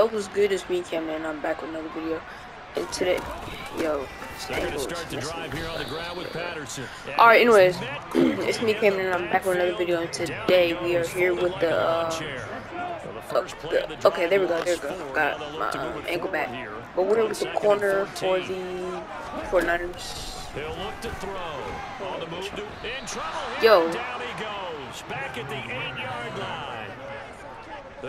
Yo, was good as me, Cameron, and I'm back with another video. And today, yo, Alright, anyways, it's me, Cameron, and I'm back with another video. And today we are here with the, uh, oh, the okay, there we go, there we go. Got my uh, ankle back. But we're with the corner for the 49ers. Yo. Down he goes. Back at the eight-yard line. Yo,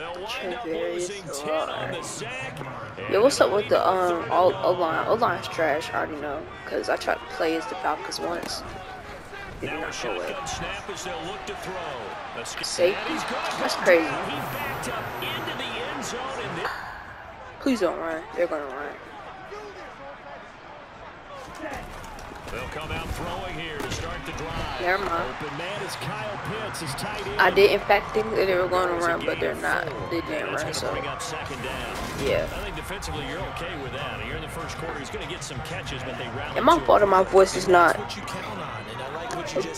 what's up with the um all O line? O line's trash. I already know, cause I tried to play as the Falcons once. Did not show it. Safety? That's crazy. Please don't run. They're gonna run. They'll come out throwing here to start the drive. Never mind. I did in fact think that they were going to run, but they're not. They didn't run, so yeah. I think defensively you're okay with that. You're in the first quarter. He's going to get some catches, but they rally. And my fault of my voice is not a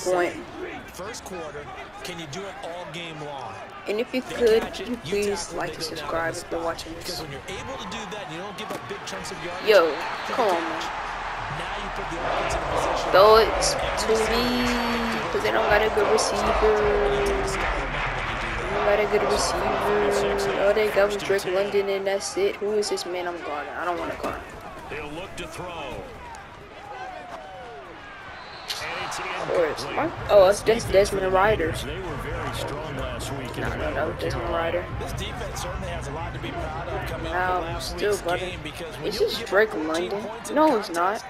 point. First quarter, can you do it all game long? And if you could, could you please like and subscribe if you're watching this? Yo, come on, man. Throw it to me because they don't got a good receiver. They don't got a good receiver. All they got was Drake London and that's it. Who is this man I'm guarding? I don't want to guard. They'll look to throw. Oh, it's Des Desmond Ridder. They were very strong last week. No, no, that was Desmond Ridder. This defense certainly has a lot to be proud of coming out now, still, brother. Is this Drake London? No, it's not.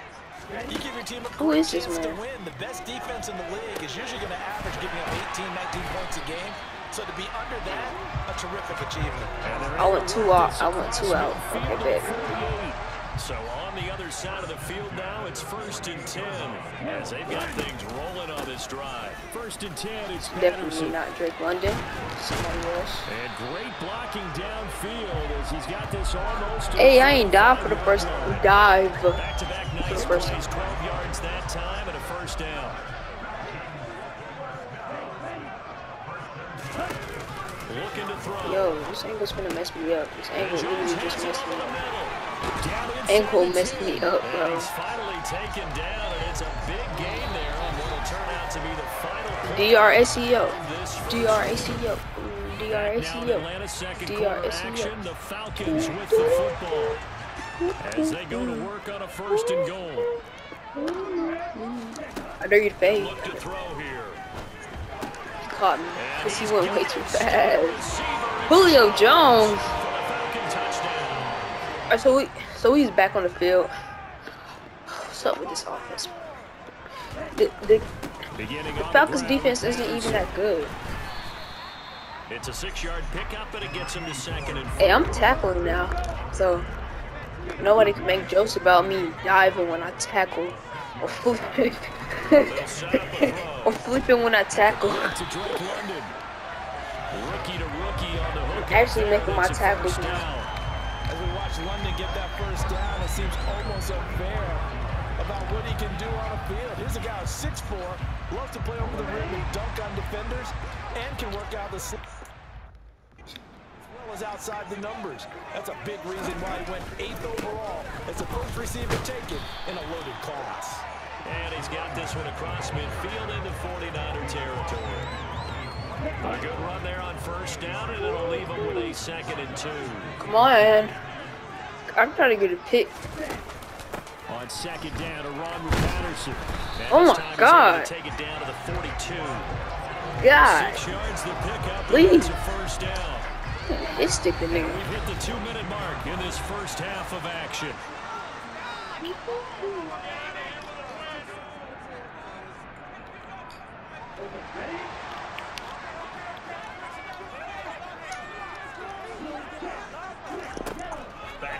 Who is this man? To win. The best defense in the league is usually going to average giving up 18, 19 points a game. So to be under that, a terrific achievement. I went two out. I went two out. Okay, bet. So on the other side of the field now, it's first and 10 as they've got things rolling on this drive. First and 10 is Definitely not Drake London. Somebody else. And great blocking downfield as he's got this almost. Hey, I ain't dive for the first dive. Back to back Nice first 12 yards that time and a first down. Looking to throw. Yo, this angle's gonna mess me up. This angle literally just messed me up. Ankle messed me up, bro. Finally taken down, and it's a big game there on what will turn out to be the final. DRSEO. DRSEO. DRSEO. DRSEO. The Falcons with the football as they go to work on a first and goal. I know you'd fade. Look to throw here. Caught me because he went way too fast. Julio Jones. So we, so he's back on the field. What's up with this offense? The, the, the Falcons defense isn't even that good. It's a six-yard pickup, but it gets him to second and. Hey, I'm tackling now, so Nobody can make jokes about me diving when I tackle or flipping or flipping when I tackle. Actually making my tackles now. As we watch London get that first down, it seems almost unfair about what he can do on a field. Here's a guy who's 6'4", loves to play over the rim and dunk on defenders, and can work out the was outside the numbers. That's a big reason why he went eighth overall as the first receiver taken in a loaded class. And he's got this one across midfield into 49er territory. A good run there on first down, and it'll leave him with a second and two. Come on. I'm trying to get a pick. On second down, a run Patterson. And oh my God. Take it down to the 42. God. Six yards the pickup. Please. First down. It's sticking there. We've hit the two-minute mark in this first half of action.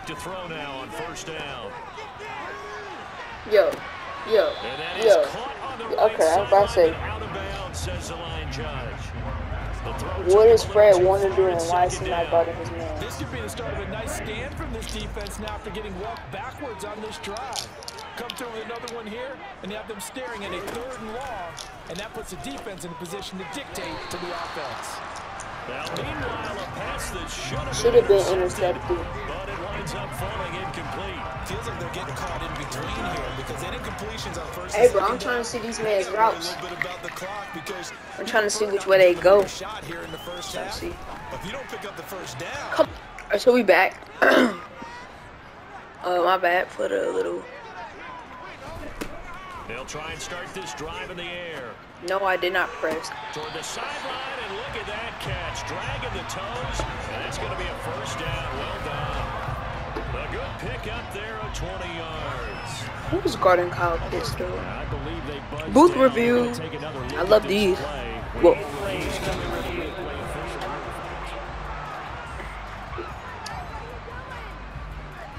Back to throw now on first down. Yo, yo, yo. Okay, I'm about to say. Out of bounds, says the line judge. What does Fred want to do and why is he not guarding his man? This could be the start of a nice scan from this defense now after getting walked backwards on this drive. Come through with another one here, and you have them staring at a third and long, and that puts the defense in a position to dictate to the offense. meanwhile a pass that Should have been intercepted. But it winds up falling incomplete. Feels like they're getting caught in between here because any completions on first Hey, bro, I'm trying to see these men's routes. I'm trying to see which way they go. Shot here in the first half. see. If you don't pick up the first down, Come. Alright, so we back. uh, my bad for the little. They'll try and start this drive in the air. No, I did not press. Toward the sideline, and look at that catch. Dragging the toes, and it's going to be a first down. Who's guarding Kyle Pitts, though? I believe they Booth down. review. They're gonna take another look I love these. Whoa. Reviews coming up with the play official.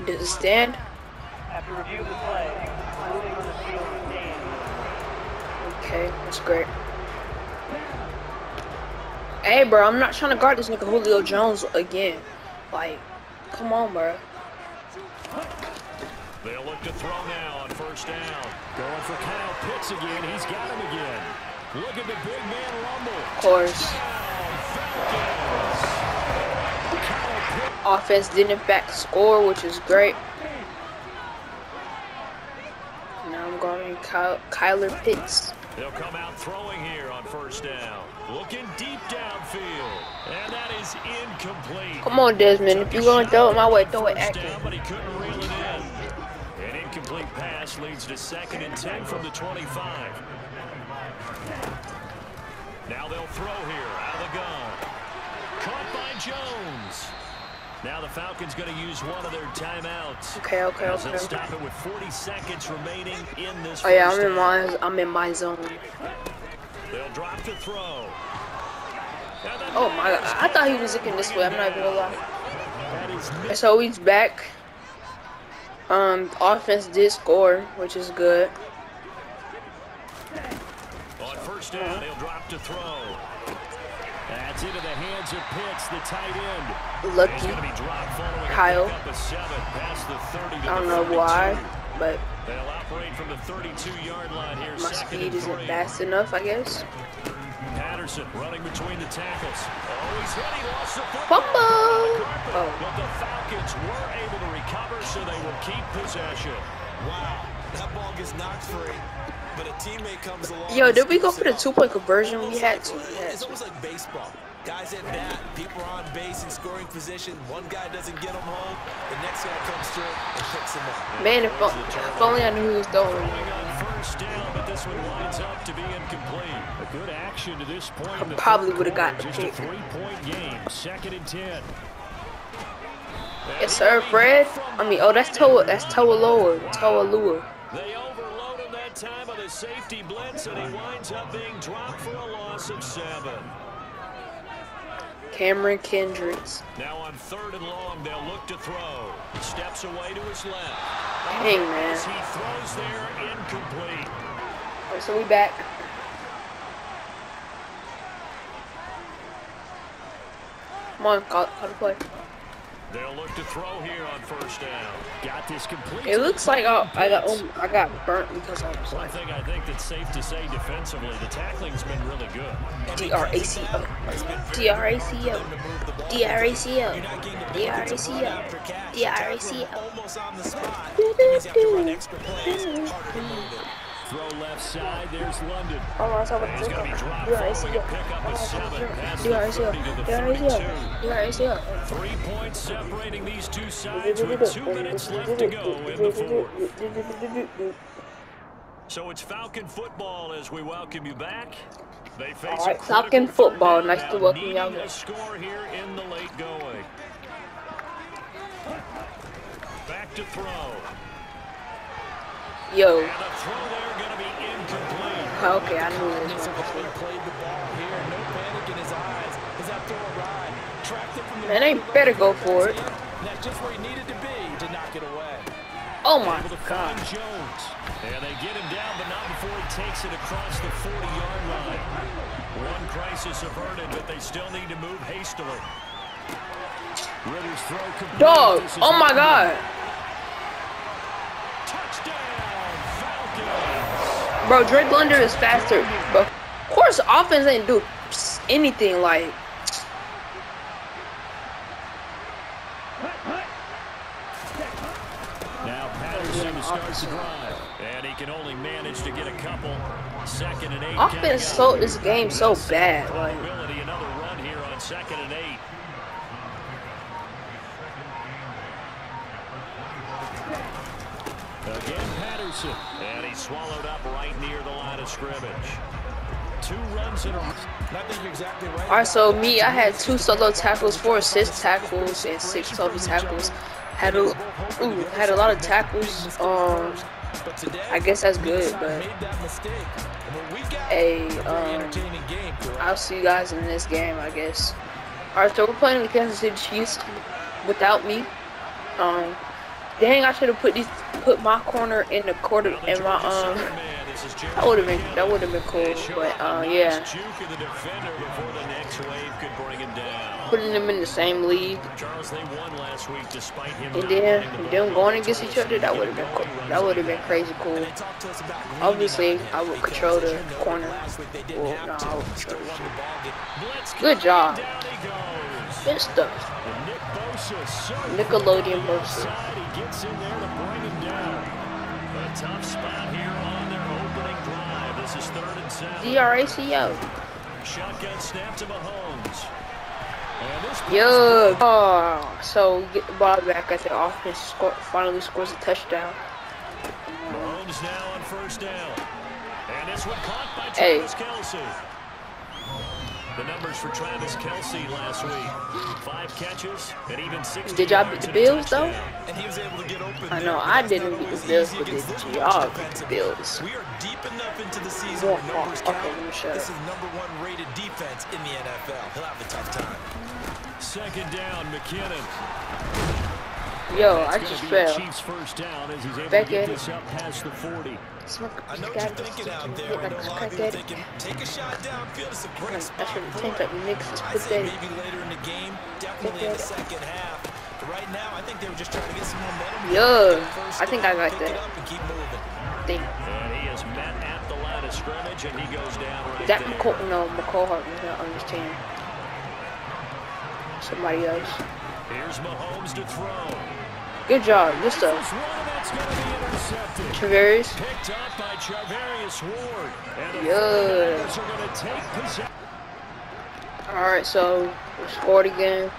Does it stand? After review of the play, ruling on the field stand. Okay, that's great. Hey, bro, I'm not trying to guard this nigga Julio Jones again. Like, come on, bro. To throw now on first down. Going for Kyle Pitts again. He's got him again. Look at the big man rumble. Of course. Offense didn't in fact score, which is great. Now I'm guarding Kyle, Kyler Pitts. They'll come out throwing here on first down. Looking deep downfield. And that is incomplete. Come on, Desmond. If you're going to throw it my way, throw it First accurate. Incomplete pass leads to second and 10 from the 25. Now they'll throw here out of the gun. Caught by Jones. Now the Falcons going to use one of their timeouts. Okay, okay, As they'll okay. stop it with 40 seconds remaining in this Oh yeah, I'm in my I'm in my zone. They'll drop to throw. Oh my god, I thought he was looking this way. I'm not gonna lie. That is And So he's back. Um, offense did score, which is good. On first down, they'll drop to throw. That's into the hands of Pitts, the tight end. Lucky. Kyle. a pickup of seven past the 30 to I don't know why, but They'll operate from the 32-yard line here. my speed isn't fast enough, I guess. Patterson running between the tackles. Oh, he's hit. He lost the football. Fumble! On the carpet. Oh. But the oh. Falcons were able to recover, so they will keep possession. wow, that ball gets knocked free. But a teammate comes along. Yo, did we go for the two-point conversion? We had like- to. We had It's almost like baseball. Guys at bat, people are on base in scoring position. One guy doesn't get them home, the next guy comes through and picks them up. Man, if, o- if only I knew who was throwing. Throwing on oh first down, but this one winds up to be incomplete. A good action to this point. in the probably would've got quarter. the Just a pick. three-point game. Second and ten. Yes, sir, Fred. I mean, oh, that's Toa. That's Toa Loa. Toa Lua. They overload him that time on the safety blitz, and he winds up being dropped for a loss of seven. Cameron Kendricks. Now on third and long, they'll look to throw. Steps away to his left. Dang, man. He throws there, incomplete. So we back. Come on, call, call the play. They'll look to throw here on first down. Got this complete. It looks like I, I got um, I got burnt because I was One like thing I think that's safe to say defensively, the tackling's been really good. D R A C O. D You. Throw left side, there's London. Oh, I saw what He's going to be dropped D R A C following a O. pickup of seven past D the R A C O. 30 to the D R A C O. 32. D R A C O. Three points separating these two sides with two minutes left to go in the fourth. So it's Falcon football as we welcome you back. They face All right, Falcon football. Nice to welcome y'all a score here in the late going. Back to throw. Yo. And the throw there going to be incomplete. Okay, I knew it was He's going already to played the ball here. No panic in his eyes. As that throw arrived, tracked it from the Man, they better go for it. That's just where he needed to be to knock it away. Oh my god. Jones. And they get him down, but not before he takes it across the 40-yard line. One crisis averted, but they still need to move hastily. Ridder's throw. Dog. Oh my god. Touchdown, Falcons. Bro, Drake Blunder is faster, but Of course, offense ain't do anything like. Now Patterson starts to drive, and he can only manage to get a couple. Second and eight. Offense sold this game so bad. Like. Another run here on second and eight. Again, Patterson. And he swallowed up right near the line of scrimmage. Two runs in a exactly right. All right, so me, I had two solo tackles, four assist tackles, and six total tackles. Had a ooh, had a lot of tackles. Um, I guess that's good, but hey, um, I'll see you guys in this game, I guess. All right, so we're playing the Kansas City Chiefs without me. Um, dang, I should have put these, put my corner in the quarter in my um. That would have been that would have been cool, but uh, yeah. Putting them in the same league, and then them going against each other, that would have been cool. That would have been crazy cool. Obviously, I would control the corner. Well, no, I would Good job. Good stuff. Nickelodeon Bosa. Tough spot here on their opening drive. This is third and seven. DRACO. Shotgun snap to Mahomes. Yo. Oh, so get the ball back at the offense. Score, finally scores a touchdown. Mahomes now on first down. And this one caught by Travis hey. Kelce. The numbers for Travis Kelce last week. Five catches and even six. Did y'all beat the Bills though? And he was able to get open I know I didn't beat the Bills, but did y'all beat the Bills? We are deep enough into the season yeah, numbers okay, count. This is number one rated defense in the NFL. He'll have a tough time. Second down, McKinnon. Yo, I just fell. Back in. Smoke, I know what you're thinking out there. I know a lot of people thinking, take a shot downfield. It's a great spot. I should think like Knicks is put that. Maybe later in the game, definitely in the second half. But right now, I think they were just trying to get some momentum. Yo, I think I got that. Think. And he is met at the line of scrimmage, and he goes down right that. Mecole, no, Mecole Hart was not on this team. Somebody else. Here's Mahomes to throw. Good job. Good stuff. Travarius. Good. Alright, so we scored again.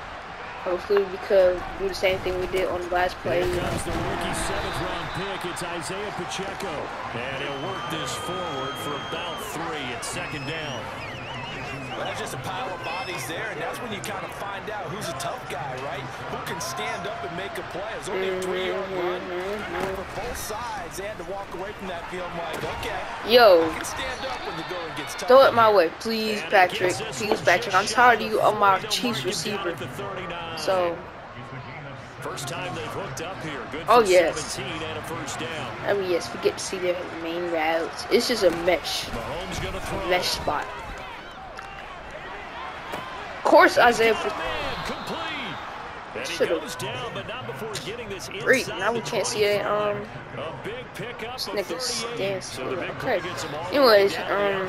Hopefully we could do the same thing we did on the last play. Here comes the rookie seventh round pick. It's Isaiah Pacheco. And he'll work this forward for about three at second down. Well, there's just a pile of bodies there, and that's when you kind of find out who's a tough guy, right? Who can stand up and make a play. It was only a mm-hmm, three-yard mm-hmm, run. Mm-hmm. For both sides, they had to walk away from that field like, okay, Yo, throw it my way, please, Patrick. Please, Patrick. I'm tired of you on my Chiefs receiver. So, First time they've hooked up here. Good oh yes. I mean oh, yes, we get to see their main routes. It's just a mesh, a mesh spot course Isaiah should have. Great, now we can't see a um this nigga's dance. Okay. Anyways, um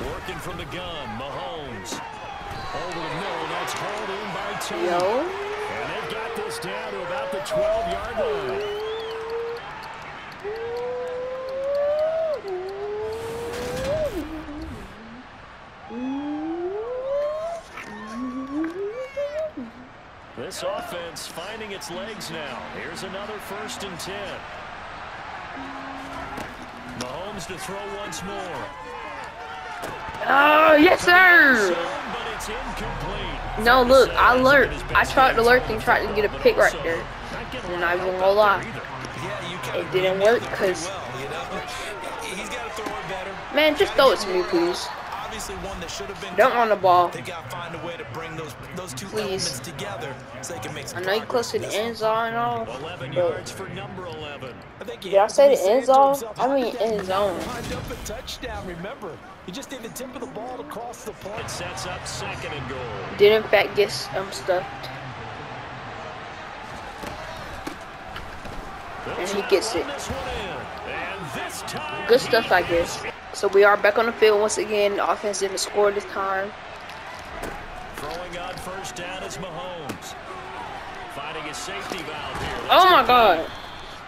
Working from the gun, Mahomes. Over the middle, that's hauled in by Toney. Yo. And they've got this down to about the 12-yard line. This offense finding its legs now. Here's another first and ten. Mahomes to throw once more. Oh, yes, sir. No, look, I lurked. I tried to lurk and tried to get a pick right there. And I won't lie. It didn't work because... Man, just throw it to me, please obviously one that should have been don't run the ball. They got to find a way to bring those those two Please. elements together so they can make I know you close to the end zone and all. 11 yards for number 11. I think Did I say the end zone? I mean end zone. up a touchdown. Remember, he just did the tip of the ball across the plate. It sets up second and goal. Did in fact get um stuffed. And he gets it. Good stuff, I guess. So we are back on the field once again. The offense didn't score this time. Throwing on first down is Mahomes. Finding a safety valve here. Oh my god.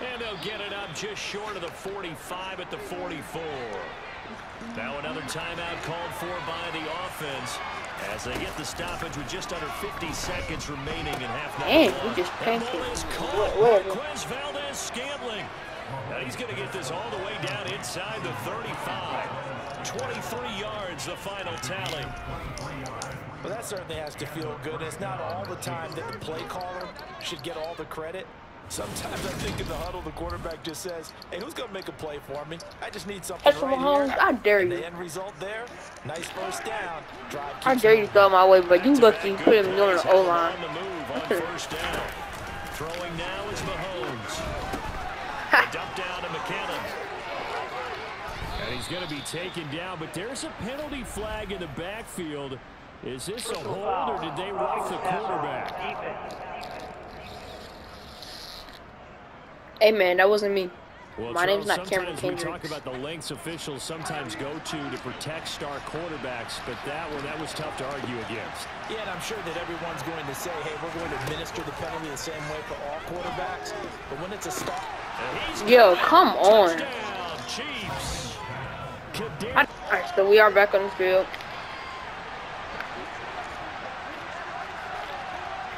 And they'll get it up just short of the 45 at the 44. Now another timeout called for by the offense as they get the stoppage with just under 50 seconds remaining in half Dang, we just pancaked. Marquez Valdes Scantling. And he's going to get this all the way down inside the 35. 23 yards, the final tally. Well, that certainly has to feel good. It's not all the time that the play caller should get all the credit. Sometimes I think in the huddle, the quarterback just says, hey, who's going to make a play for me? I just need something That's right Mahomes. here. I dare you. The end result there, nice first down. Drive I dare you to throw my way, but you lucky put him on the O-line. Throwing now is Mahomes. Dump down to McKinnon. And he's going to be taken down, but there's a penalty flag in the backfield. Is this a hold, or did they rough the quarterback? Hey man, that wasn't me. Well, My Charles, name's not Cameron sometimes we talk about the lengths officials sometimes go to to protect star quarterbacks, but that one, that was tough to argue against. Yeah, and I'm sure that everyone's going to say, hey, we're going to administer the penalty the same way for all quarterbacks. But when it's a stop... Yo, come on. Alright, so we are back on the field.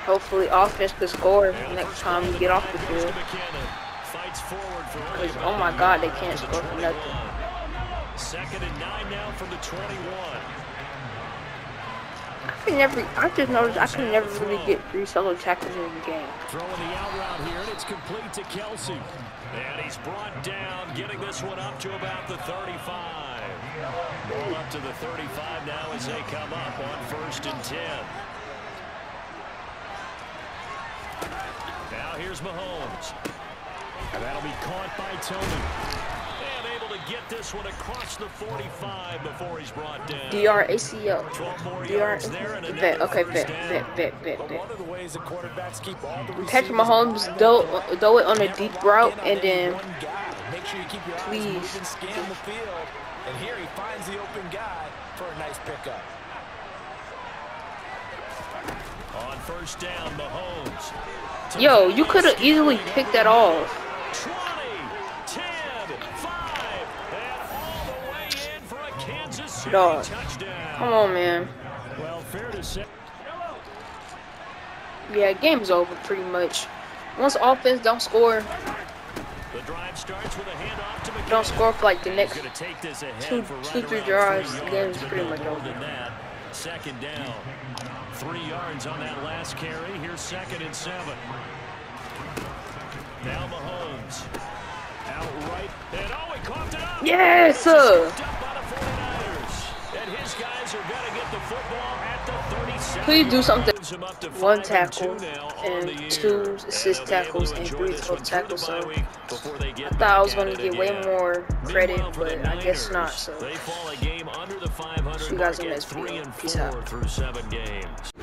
Hopefully offense can score next time we get off the field. Because, oh my god, they can't score for nothing. Second and nine now from the 21. Can never, I just noticed I can never really get three solo tackles in the game. Throwing the out route here, and it's complete to Kelce, And he's brought down, getting this one up to about the 35. Ball up to the 35 now as they come up on first and 10. Now here's Mahomes. And that'll be caught by Toney. Get this one across the 45 before he's brought down. DRACO. 12 more DR. yards there and Bet, okay, bet, bet, bet, bet, bet. one of the ways that quarterbacks keep all the Patrick Mahomes throw, throw it on a deep route and then. Make sure you keep your eyes please. scan the field. And here he finds the open guy for a nice pickup. On first down, Mahomes. Yo, you could have easily picked that off. Dog. Come on, man. Well, fair to say. Yeah, game's over pretty much. Once offense don't score, The drive starts with a handoff to McKinnon. don't score for like the next gonna take this ahead two- two, three drives, the game's pretty much over. Second down. Three yards on that last carry. Here's second and seven. Now Mahomes. Outright. And oh, he coughed it up. Yes, sir. Please do something. Moves him up to One tackle two now on and two assist And they'll be able tackles and three total one through the tackles, so week before they get I thought I was gonna get way more credit, Meanwhile, for the but I guess not. So They fall a game under the 500 See you guys in the next video. and Peace out. through seven games.